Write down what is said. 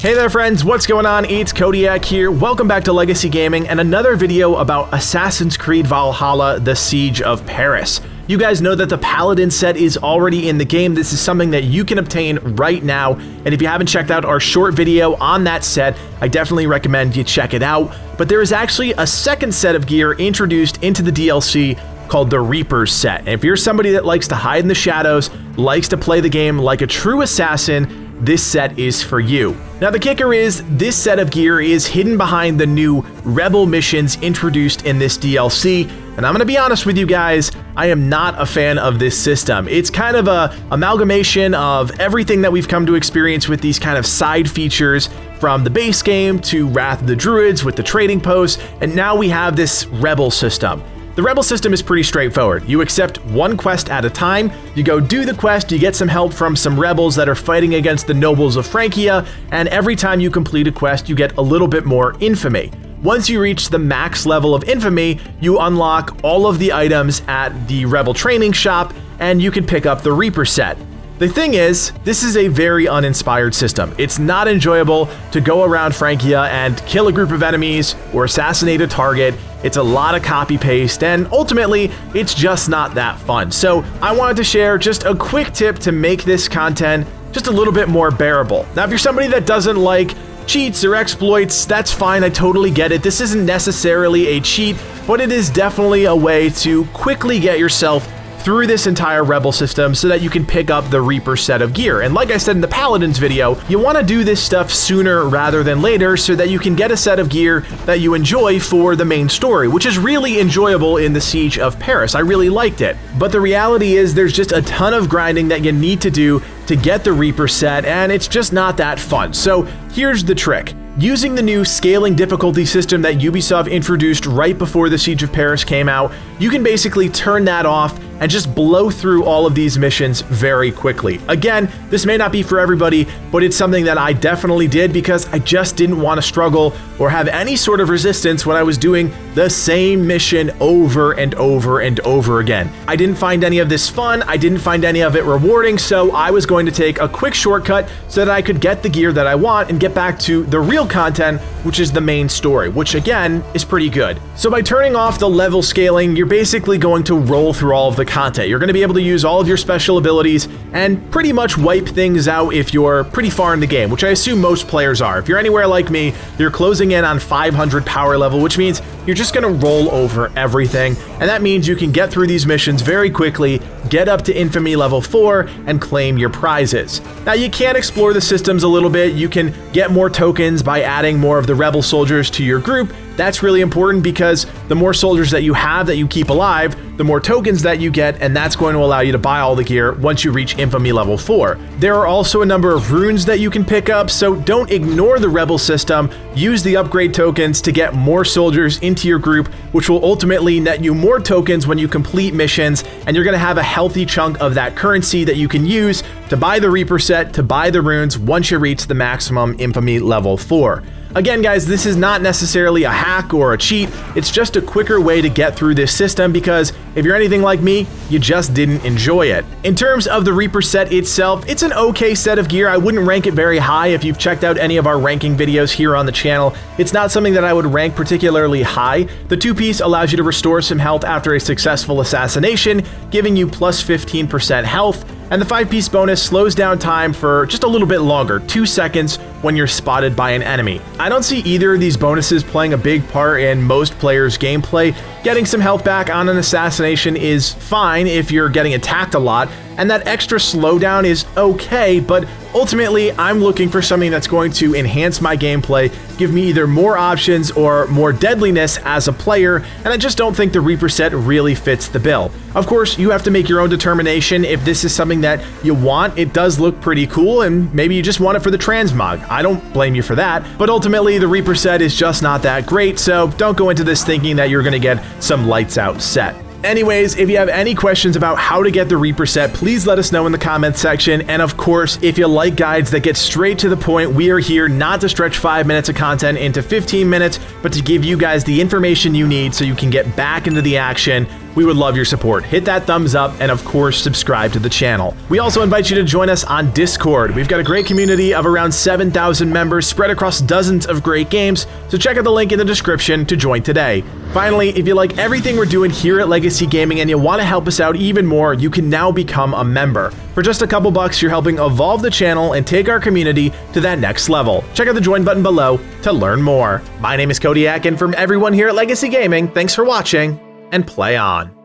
Hey there friends, what's going on? It's Codiak here. Welcome back to Legacy Gaming and another video about Assassin's Creed Valhalla, The Siege of Paris. You guys know that the Paladin set is already in the game. This is something that you can obtain right now. And if you haven't checked out our short video on that set, I definitely recommend you check it out. But there is actually a second set of gear introduced into the DLC called the Reaper's set. And if you're somebody that likes to hide in the shadows, likes to play the game like a true assassin, this set is for you. Now the kicker is, this set of gear is hidden behind the new Rebel missions introduced in this DLC, and I'm gonna be honest with you guys, I am not a fan of this system. It's kind of a amalgamation of everything that we've come to experience with these kind of side features from the base game to Wrath of the Druids with the trading post, and now we have this Rebel system. The Rebel system is pretty straightforward. You accept one quest at a time, you go do the quest, you get some help from some rebels that are fighting against the nobles of Francia, and every time you complete a quest, you get a little bit more infamy. Once you reach the max level of infamy, you unlock all of the items at the Rebel training shop, and you can pick up the Reaper set. The thing is, this is a very uninspired system. It's not enjoyable to go around Francia and kill a group of enemies or assassinate a target. It's a lot of copy paste, and ultimately, it's just not that fun. So, I wanted to share just a quick tip to make this content just a little bit more bearable. Now, if you're somebody that doesn't like cheats or exploits, that's fine, I totally get it. This isn't necessarily a cheat, but it is definitely a way to quickly get yourself through this entire Rebel system so that you can pick up the Reaper set of gear. And like I said in the Paladins video, you want to do this stuff sooner rather than later so that you can get a set of gear that you enjoy for the main story, which is really enjoyable in the Siege of Paris. I really liked it. But the reality is there's just a ton of grinding that you need to do to get the Reaper set, and it's just not that fun. So here's the trick. Using the new scaling difficulty system that Ubisoft introduced right before the Siege of Paris came out, you can basically turn that off and just blow through all of these missions very quickly. Again, this may not be for everybody, but it's something that I definitely did because I just didn't want to struggle or have any sort of resistance when I was doing the same mission over and over and over again. I didn't find any of this fun, I didn't find any of it rewarding, so I was going to take a quick shortcut so that I could get the gear that I want and get back to the real content, which is the main story, which again is pretty good. So by turning off the level scaling, you're basically going to roll through all of the content. You're going to be able to use all of your special abilities and pretty much wipe things out if you're pretty far in the game, which I assume most players are. If you're anywhere like me, you're closing in on 500 power level, which means you're just going to roll over everything. And that means you can get through these missions very quickly, get up to infamy level 4, and claim your prizes. Now you can explore the systems a little bit. You can get more tokens by adding more of the rebel soldiers to your group, that's really important because the more soldiers that you have that you keep alive, the more tokens that you get, and that's going to allow you to buy all the gear once you reach Infamy level 4. There are also a number of runes that you can pick up, so don't ignore the Rebel system. Use the upgrade tokens to get more soldiers into your group, which will ultimately net you more tokens when you complete missions, and you're going to have a healthy chunk of that currency that you can use to buy the Reaper set, to buy the runes once you reach the maximum Infamy level 4. Again, guys, this is not necessarily a hack or a cheat. It's just a quicker way to get through this system because if you're anything like me, you just didn't enjoy it. In terms of the Reaper set itself, it's an okay set of gear. I wouldn't rank it very high if you've checked out any of our ranking videos here on the channel. It's not something that I would rank particularly high. The two-piece allows you to restore some health after a successful assassination, giving you plus 15% health, and the 5-piece bonus slows down time for just a little bit longer, 2 seconds when you're spotted by an enemy. I don't see either of these bonuses playing a big part in most players' gameplay. Getting some health back on an assassination is fine if you're getting attacked a lot, and that extra slowdown is okay, but ultimately I'm looking for something that's going to enhance my gameplay, give me either more options or more deadliness as a player, and I just don't think the Reaper set really fits the bill. Of course, you have to make your own determination if this is something that you want. It does look pretty cool, and maybe you just want it for the transmog. I don't blame you for that, but ultimately the Reaper set is just not that great, so don't go into this thinking that you're going to get some lights out set. Anyways, if you have any questions about how to get the Reaper set, please let us know in the comments section. And of course, if you like guides that get straight to the point, we are here not to stretch 5 minutes of content into 15 minutes, but to give you guys the information you need so you can get back into the action We would love your support. Hit that thumbs up and, of course, subscribe to the channel. We also invite you to join us on Discord. We've got a great community of around 7,000 members spread across dozens of great games, so check out the link in the description to join today. Finally, if you like everything we're doing here at Legacy Gaming and you want to help us out even more, you can now become a member. For just a couple bucks, you're helping evolve the channel and take our community to that next level. Check out the join button below to learn more. My name is Codiak, and from everyone here at Legacy Gaming, thanks for watching and play on.